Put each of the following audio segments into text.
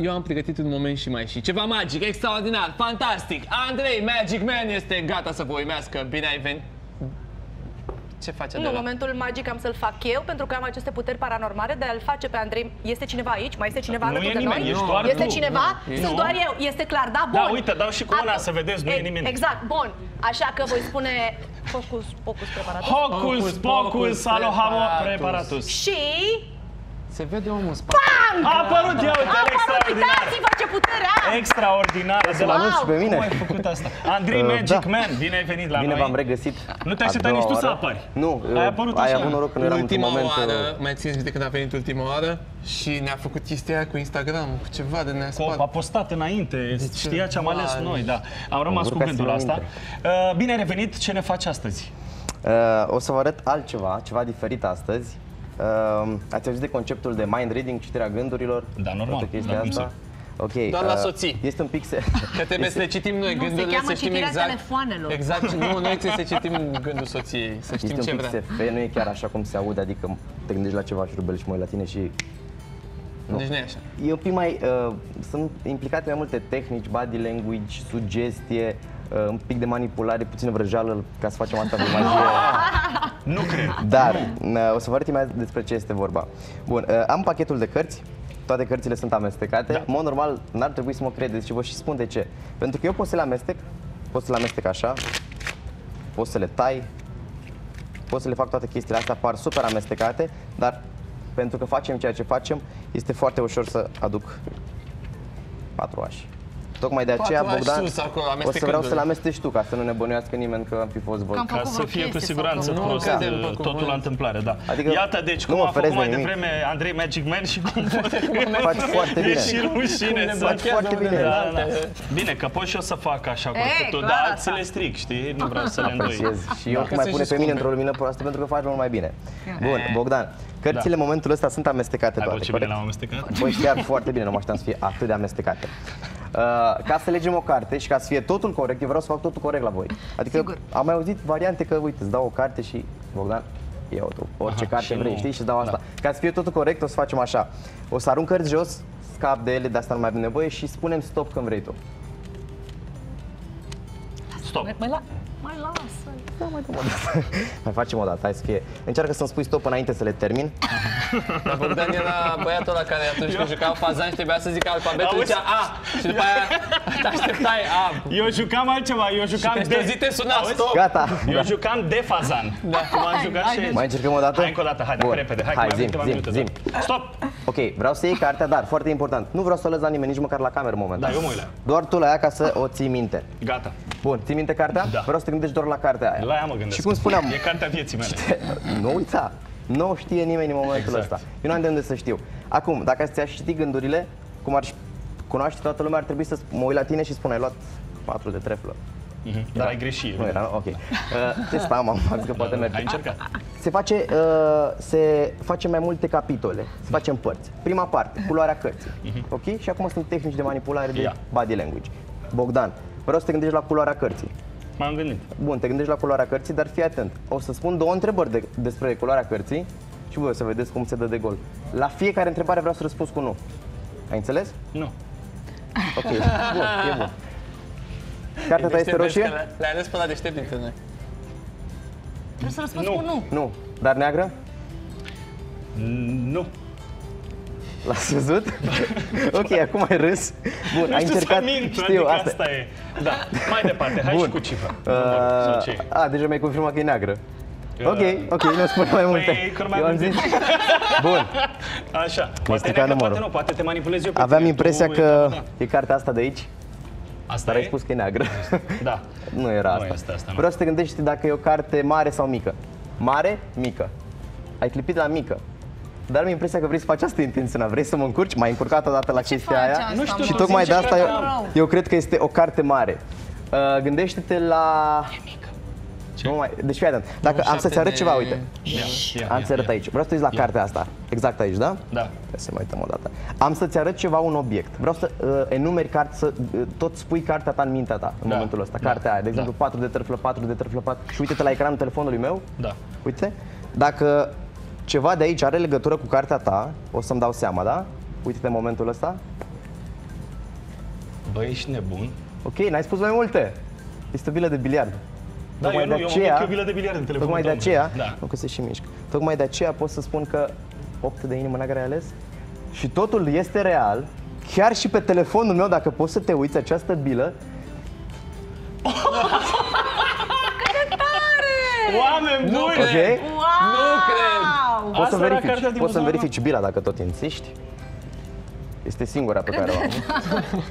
eu am pregătit un moment și mai și ceva magic, extraordinar, fantastic. Andrei, Magic Man, este gata să vă uimească. Bine ai venit. Ce face Nu, de la? momentul magic am să-l fac eu, pentru că am aceste puteri paranormale de a-l face pe Andrei. Este cineva aici? Mai este cineva Nu alături e de nimeni, noi? ești doar este tu. cineva? Nu, Sunt nu. doar eu. Este clar, da? Bun. Da, uite, dau și cu mâna At- să vedeți, nu e E- nimeni. Exact, bun. Așa că voi spune focus, focus preparatus. Hocus Hocus pocus pocus alohamo preparatus. preparatus. Și... Se vede omul în spate. A apărut, ia uite, Apărut, extraordinar. uitați-vă ce putere am! Extraordinar de Mă la... anunț și pe mine. Cum ai făcut asta? Andrei Uh, Magic da. Man, bine ai venit la Bine noi. v-am regăsit. Nu te a așteptai doua nici tu să oară. apari. Nu, Ai uh, apărut ai așa. avut noroc că nu eram într-un Ultima moment... oară, uh, mai țineți minte când a venit ultima oară și ne-a făcut chestia aia cu Instagram, cu ceva de ne-a Cu- spart. A postat înainte, știa ce am ales Vai. noi, da. Am rămas cu Urcați gândul asta. înainte. Uh, Bine ai revenit, ce ne faci astăzi? Uh, o să vă arăt altceva, ceva diferit astăzi. Uh, ați auzit de conceptul de mind reading, citirea gândurilor? Da, normal, Toată chestia da, cum asta? Ok. Doar la uh, soții. Este un pic... Se... Că trebuie să le citim noi Nu, se gândurile, cheamă să știm citirea exact. telefoanelor. Exact, nu, noi trebuie să citim gândul soției, să știm Este ce un pic vrea. SF, nu e chiar așa cum se aude, adică te gândești la ceva șurubel și mă uit la tine și nu. Deci nu e așa. E un pic mai, uh, sunt implicate mai multe tehnici, body language, sugestie, uh, un pic de manipulare, puțină vrăjeală ca să facem asta de magie. Nu cred. Dar uh, o să vă arăt imediat despre ce este vorba. Bun, uh, am pachetul de cărți, toate cărțile sunt amestecate. Da. În mod normal, n-ar trebui să mă credeți și vă și spun de ce. Pentru că eu pot să le amestec, pot să le amestec așa, pot să le tai, pot să le fac toate chestiile astea, par super amestecate, dar pentru că facem ceea ce facem, este foarte ușor să aduc patru ași. Tocmai de aceea, Patru ași Bogdan, sus acolo, o să vreau amestecându-le. să le amesteci tu, ca să nu ne bănuiască nimeni că am fi fost văd. Cam Ca făcut să vreo fie cu chestie siguranță sau Nu prost credem uh, pe totul cuvânt. la întâmplare, da. Adică Iată, deci, nu cum mă a făcut feresc mai de nimic. devreme Andrei Magic Man și cum Faci foarte E bine. și rușine să... Faci foarte bine. Da, da. Bine, că pot și eu să fac așa cum ai Ei, făcut tu, clar dar asta. ți le stric, știi? Nu vreau să le îndoi. Apreciez. Și eu Că cum mai sunt pune și pe mine scumpe. într-o lumină proastă pentru că faci mult mai bine. Bun, Bogdan, cărțile în momentul ăsta sunt amestecate Ai toate. văzut ce bine corect? l-am amestecat? Băi, chiar foarte bine, nu mă așteptam să fie atât de amestecate. Uh, ca să legem o carte și ca să fie totul corect, eu vreau să fac totul corect la voi. Adică Sigur. am mai auzit variante că, uite, îți dau o carte și, Bogdan, ia tu, orice Aha, carte și vrei, nu- știi, și îți dau asta. Ca să fie totul corect, o să facem așa. O să arunc cărți jos, scap de ele, de asta nu mai avem nevoie și spunem stop când vrei tu. Stop. Mai, mai, la, mai lasă Mai facem o dată, hai să fie. Încearcă să-mi spui stop înainte să le termin. Dar Bogdan era băiatul ăla care atunci când jucau fazan și trebuia să zică alfabetul, Auzi? zicea A și după aia te așteptai A. Eu jucam altceva, eu jucam peste o zi te suna, Auzi? stop. Gata. Eu jucam de fazan. Da. Cum am jucat și Mai încercăm o dată? Hai încă o dată, hai, Bun. repede, hai, hai că mai zim, avem câteva zim, minute. zim. da. Stop! Ok, vreau să iei cartea, dar foarte important, nu vreau să o lăs la nimeni, nici măcar la cameră în momentul Da, eu mă uit la ea. Doar tu la ea ca să o ții minte. Gata. Bun, ții minte cartea? Da. Vreau să te gândești doar la cartea aia. La ea mă gândesc. Și cum spuneam, E cartea vieții mele. nu uita, nu o știe nimeni în momentul Exact. ăsta. Eu nu am de unde să știu. Acum, dacă ți-aș ști gândurile, cum ar cunoaște toată lumea, ar trebui să mă uit la tine și spun, ai luat patru de treflă. Mhm. Dar ai greșit. Nu era, nu? ok. Uh, testam, am zis că poate merge. Ai încercat. Se face, uh, se face mai multe capitole, se face în părți. Prima parte, culoarea cărții. Ok? Și acum sunt tehnici de manipulare de Ia. body language. Bogdan, vreau să te gândești la culoarea cărții. M-am gândit. Bun, te gândești la culoarea cărții, dar fii atent. O să spun două întrebări de, despre culoarea cărții și voi o să vedeți cum se dă de gol. La fiecare întrebare vreau să răspunzi cu nu. Ai înțeles? Nu. Ok, bun, e bun. Cartea ta este Deștept, roșie? vezi că Le-ai ales pe la deștept dintre noi. Trebuie să răspunzi Nu. cu nu Nu. Dar neagră? Nu. L-ați văzut? ok, acum ai râs. Bun, Nu ai știu încercat. să mint, știu, adică asta. asta e. Da, mai departe, hai Bun. și cu cifra. Numărul, sau ce e? Uh, a, deja mi-ai confirmat că e neagră. Uh, Ok, ok, nu spune mai multe. Păi, că nu mai Eu am avem zis. Bun, Așa. Poate stricat neagră, numărul. poate nu, poate te manipulez eu pe aveam tine. impresia Tu, că da. e cartea asta de aici, Asta dar ai e? spus că e neagră. Da. nu era Nu asta. este asta, nu. Vreau să te gândești dacă e o carte mare sau mică. Mare, mică. Ai clipit la mică. Dar am impresia că vrei să faci asta intenționat. Vrei să mă încurci? M-ai încurcat odată la chestia faci aia. asta, Nu știu, și mă? tocmai de Sincer, asta cred eu, că am. eu cred că este o carte mare. Uh, gândește-te la... Nu mai... Deci fii atent. Dacă am să-ți arăt ceva, uite. Ia, ia, Am ia, să arăt ia. aici. Vreau să te uiți la cartea asta. Exact aici, da? Da. Hai să mai uităm o dată. Am să-ți arăt ceva, un obiect. Vreau să uh, enumeri carte, să uh, tot spui cartea ta în mintea ta în Da. momentul ăsta. Da. Cartea aia, de exemplu, Da. 4 de târflă, 4 de târflă, 4. Și uite-te la ecranul telefonului meu. Da. Uite. Dacă ceva de aici are legătură cu cartea ta, o să-mi dau seama, da? Uite-te în momentul ăsta. Băi, ești nebun. Ok, n-ai spus mai multe. Este o bilă de biliard. Da, eu nu, eu am avut o bilă de biliard în telefonul Tocmai de tău, aceea, Da. nu că se și mișcă. Tocmai de aceea pot să spun că 8 de inimă n-a care ai ales. Și totul este real. Chiar și pe telefonul meu, dacă poți să te uiți această bilă, Oameni Nu buni! cred! ok? Nu cred! Poți Asta să era verifici, cartea din poți să buzunarul verifici bila dacă tot insiști. Este singura pe care o am.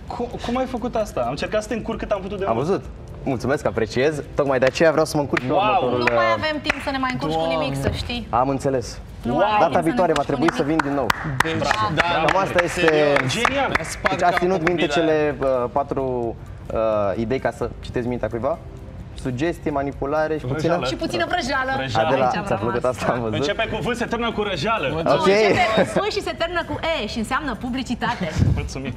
Cum, cum ai făcut asta? Am încercat să te încurc cât am putut de Am mult. văzut. Mulțumesc, apreciez. Tocmai de aceea vreau să mă încurc pe Wow! următorul... Nu mai uh, avem timp să ne mai încurci cu nimic, să știi. Am înțeles. Nu mai avem Data timp să ne viitoare va încurci cu trebui să nimic. vin din nou. Deci, da, Cam asta este... Genial! Mi-a spart Deci ați capul ținut cu minte bila cele aia. uh, patru uh, idei ca să citesc mintea cuiva? Sugestie, manipulare și puțină... Vrăjeală. Și puțină vrăjeală. Vrăjeală. Adela, Aici am ți-a plăcut rămas. asta, am văzut. Începe cu V, se termină cu răjeală. Mulțumesc. Ok. Începe cu S și se termină cu E și înseamnă publicitate. Mulțumim.